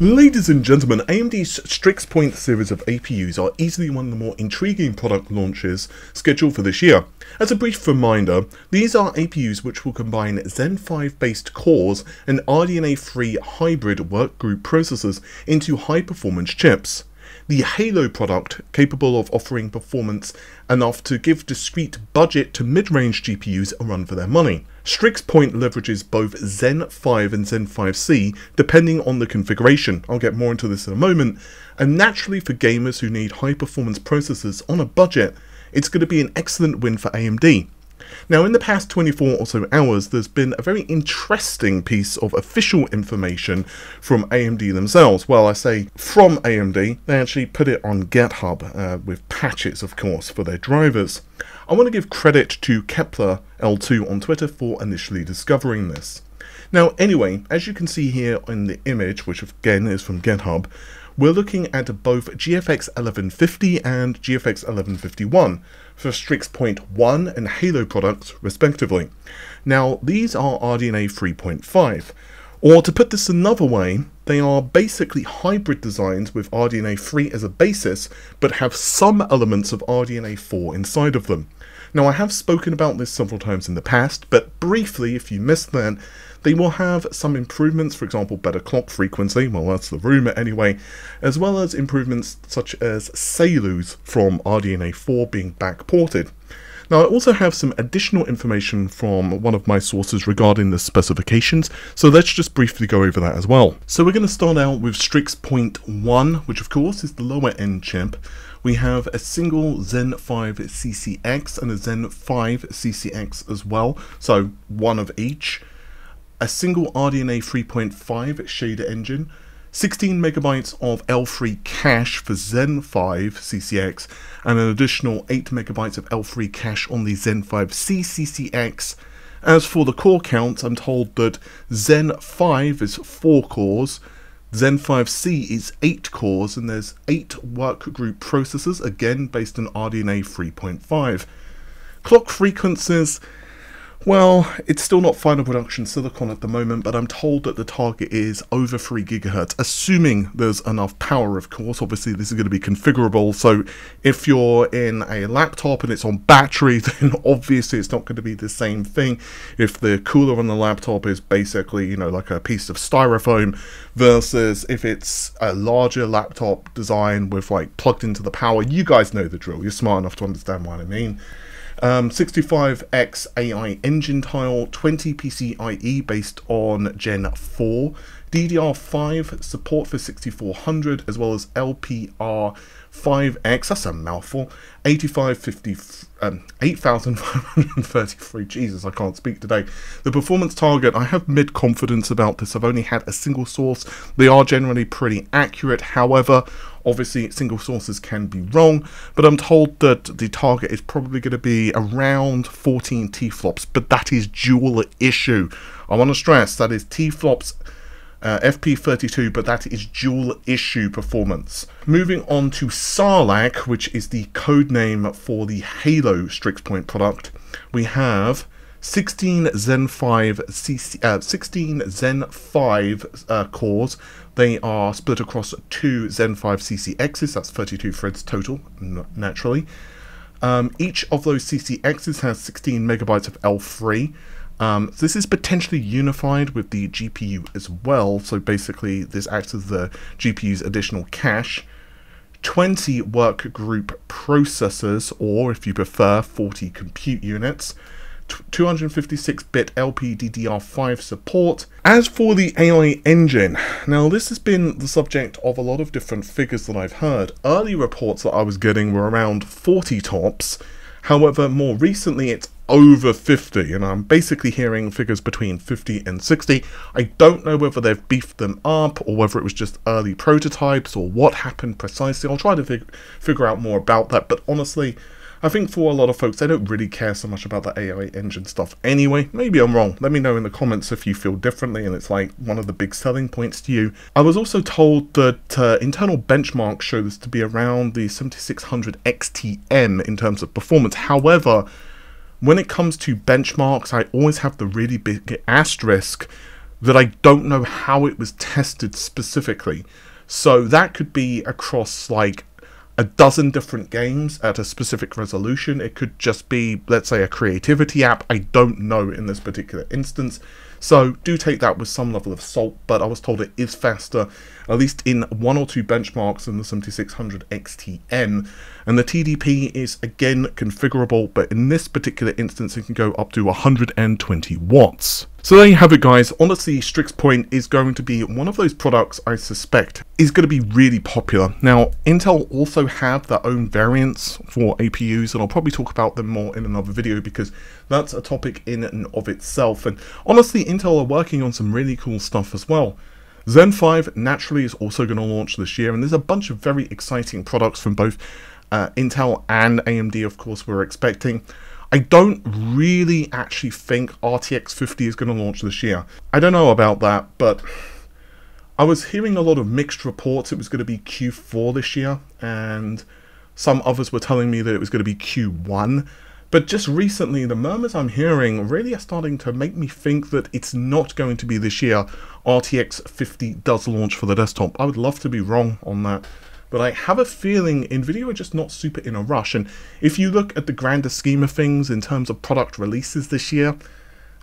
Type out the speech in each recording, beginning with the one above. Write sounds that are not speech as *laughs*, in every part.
Ladies and gentlemen, AMD's Strix Point series of APUs are easily one of the more intriguing product launches scheduled for this year. As a brief reminder, these are APUs which will combine Zen 5 based cores and RDNA 3 hybrid workgroup processors into high performance chips. The Halo product, capable of offering performance enough to give discrete budget to mid-range GPUs a run for their money. Strix Point leverages both Zen 5 and Zen 5C depending on the configuration, I'll get more into this in a moment, and naturally for gamers who need high performance processors on a budget, it's going to be an excellent win for AMD. Now, in the past 24 or so hours, there's been a very interesting piece of official information from AMD themselves. Well, I say from AMD, they actually put it on GitHub uh, with patches, of course, for their drivers. I want to give credit to Kepler L2 on Twitter for initially discovering this. Now, anyway, as you can see here in the image, which again is from GitHub, we're looking at both GFX 1150 and GFX 1151 for Strix Point 1 and Halo products, respectively. Now, these are RDNA 3.5. Or to put this another way, they are basically hybrid designs with RDNA 3 as a basis, but have some elements of RDNA 4 inside of them. Now I have spoken about this several times in the past, but briefly, if you missed that, they will have some improvements, for example, better clock frequency, well that's the rumour anyway, as well as improvements such as Salu's from RDNA 4 being backported. Now I also have some additional information from one of my sources regarding the specifications, so let's just briefly go over that as well. So we're going to start out with Strix Point 1, which of course is the lower end chip. We have a single Zen 5 CCX and a Zen 5C CCX as well, so one of each. A single RDNA 3.5 shader engine, 16 megabytes of L3 cache for Zen 5 CCX, and an additional 8 megabytes of L3 cache on the Zen 5C CCX. As for the core count, I'm told that Zen 5 is 4 cores, Zen 5C is 8 cores, and there's 8 workgroup processors, again based on RDNA 3.5. Clock frequencies well, it's still not final production silicon at the moment, but I'm told that the target is over 3 gigahertz, assuming there's enough power, of course. Obviously, this is going to be configurable, so if you're in a laptop and it's on battery, *laughs* then obviously it's not going to be the same thing. If the cooler on the laptop is basically, you know, like a piece of styrofoam, versus if it's a larger laptop design with like plugged into the power, you guys know the drill. You're smart enough to understand what I mean. Um, 65X AI engine tile, 20 PCIe based on Gen 4, DDR5 support for 6400 as well as LPR 5X, that's a mouthful, 8550, um, 8533, Jesus, I can't speak today. The performance target, I have mid confidence about this, I've only had a single source, they are generally pretty accurate, however, obviously single sources can be wrong, but I'm told that the target is probably going to be around 14 T-flops, but that is dual issue. I want to stress that is T-flops uh, FP32, but that is dual issue performance. Moving on to Sarlak, which is the code name for the Halo Strix Point product, we have 16 Zen 5 CC, uh, 16 Zen 5 uh, cores. They are split across two Zen 5 CCXs, that's 32 threads total, naturally. Um, each of those CCXs has 16 megabytes of L3. Um, so this is potentially unified with the GPU as well. So basically, this acts as the GPU's additional cache. 20 work group processors, or if you prefer, 40 compute units. 256-bit LPDDR5 support. As for the AI engine, now this has been the subject of a lot of different figures that I've heard. Early reports that I was getting were around 40 tops, however more recently it's over 50 and I'm basically hearing figures between 50 and 60. I don't know whether they've beefed them up or whether it was just early prototypes or what happened precisely. I'll try to fig figure out more about that but honestly I think for a lot of folks they don't really care so much about the AI engine stuff anyway. Maybe I'm wrong. Let me know in the comments if you feel differently and it's like one of the big selling points to you. I was also told that uh, internal benchmarks show this to be around the 7600 XTM in terms of performance. However, when it comes to benchmarks, I always have the really big asterisk that I don't know how it was tested specifically. So that could be across like a dozen different games at a specific resolution. It could just be, let's say, a creativity app. I don't know in this particular instance. So do take that with some level of salt, but I was told it is faster, at least in one or two benchmarks than the 7600 XTN. And the TDP is again configurable, but in this particular instance, it can go up to 120 watts. So there you have it guys, honestly Strix Point is going to be one of those products I suspect is going to be really popular. Now Intel also have their own variants for APUs and I'll probably talk about them more in another video because that's a topic in and of itself and honestly Intel are working on some really cool stuff as well. Zen 5 naturally is also going to launch this year and there's a bunch of very exciting products from both uh, Intel and AMD of course we're expecting. I don't really actually think RTX 50 is going to launch this year. I don't know about that, but I was hearing a lot of mixed reports it was going to be Q4 this year, and some others were telling me that it was going to be Q1. But just recently, the murmurs I'm hearing really are starting to make me think that it's not going to be this year. RTX 50 does launch for the desktop. I would love to be wrong on that but I have a feeling NVIDIA are just not super in a rush. And if you look at the grander scheme of things in terms of product releases this year,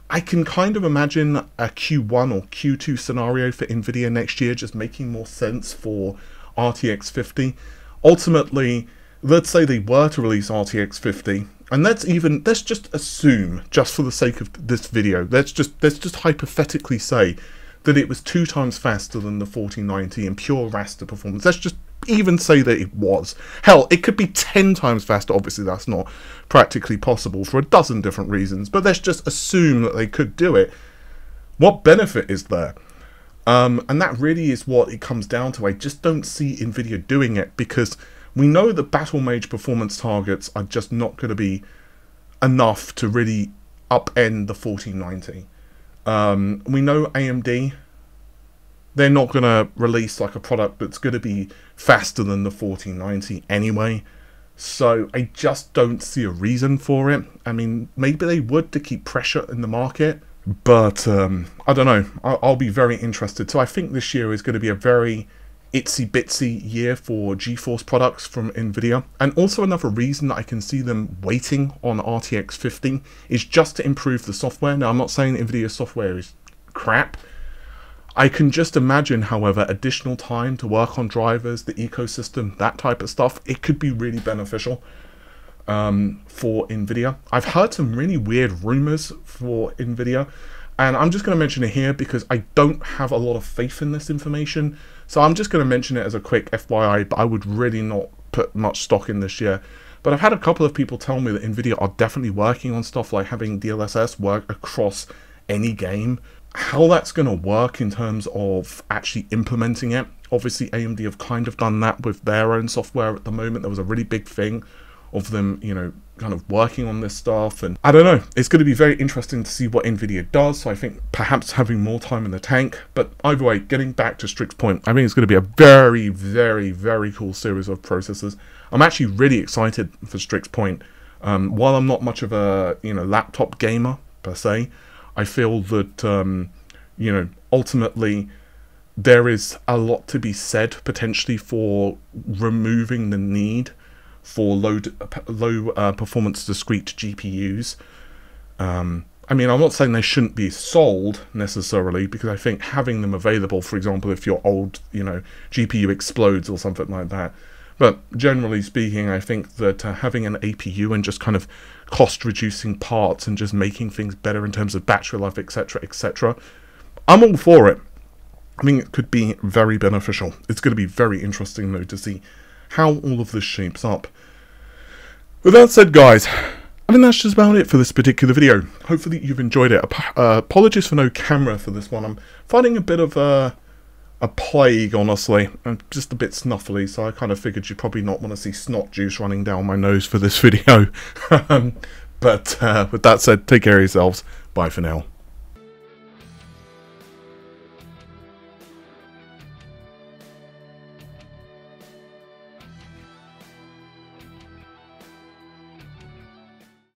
I can kind of imagine a Q1 or Q2 scenario for NVIDIA next year just making more sense for RTX 50. Ultimately, let's say they were to release RTX 50, and let's even let's just assume, just for the sake of this video, let's just let's just hypothetically say that it was two times faster than the 4090 in pure raster performance. Let's just even say that it was. Hell, it could be 10 times faster. Obviously, that's not practically possible for a dozen different reasons, but let's just assume that they could do it. What benefit is there? Um, and that really is what it comes down to. I just don't see NVIDIA doing it because we know that Battlemage performance targets are just not going to be enough to really upend the 4090. Um, we know AMD they're not going to release like a product that's going to be faster than the 4090 anyway. So I just don't see a reason for it. I mean, maybe they would to keep pressure in the market, but um, I don't know. I'll, I'll, be very interested. So I think this year is going to be a very itsy bitsy year for GeForce products from Nvidia. And also another reason that I can see them waiting on RTX 50 is just to improve the software. Now, I'm not saying Nvidia software is crap. I can just imagine, however, additional time to work on drivers, the ecosystem, that type of stuff, it could be really beneficial um, for NVIDIA. I've heard some really weird rumors for NVIDIA, and I'm just going to mention it here because I don't have a lot of faith in this information. So I'm just going to mention it as a quick FYI, but I would really not put much stock in this year. But I've had a couple of people tell me that NVIDIA are definitely working on stuff like having DLSS work across any game how that's going to work in terms of actually implementing it. Obviously, AMD have kind of done that with their own software at the moment. There was a really big thing of them, you know, kind of working on this stuff. And I don't know, it's going to be very interesting to see what NVIDIA does. So I think perhaps having more time in the tank. But either way, getting back to Strix Point, I think it's going to be a very, very, very cool series of processors. I'm actually really excited for Strix Point. Um, while I'm not much of a, you know, laptop gamer per se, I feel that um, you know ultimately there is a lot to be said potentially for removing the need for low low uh, performance discrete GPUs. Um, I mean, I'm not saying they shouldn't be sold necessarily because I think having them available, for example, if your old you know GPU explodes or something like that, but generally speaking, I think that uh, having an APU and just kind of cost reducing parts and just making things better in terms of battery life, etc., etc., I'm all for it. I mean, it could be very beneficial. It's going to be very interesting, though, to see how all of this shapes up. With that said, guys, I think that's just about it for this particular video. Hopefully you've enjoyed it. Uh, apologies for no camera for this one. I'm finding a bit of a... Uh, a plague, honestly. I'm just a bit snuffly, so I kind of figured you'd probably not want to see snot juice running down my nose for this *laughs* video. um, but uh, with that said, take care of yourselves. Bye for now.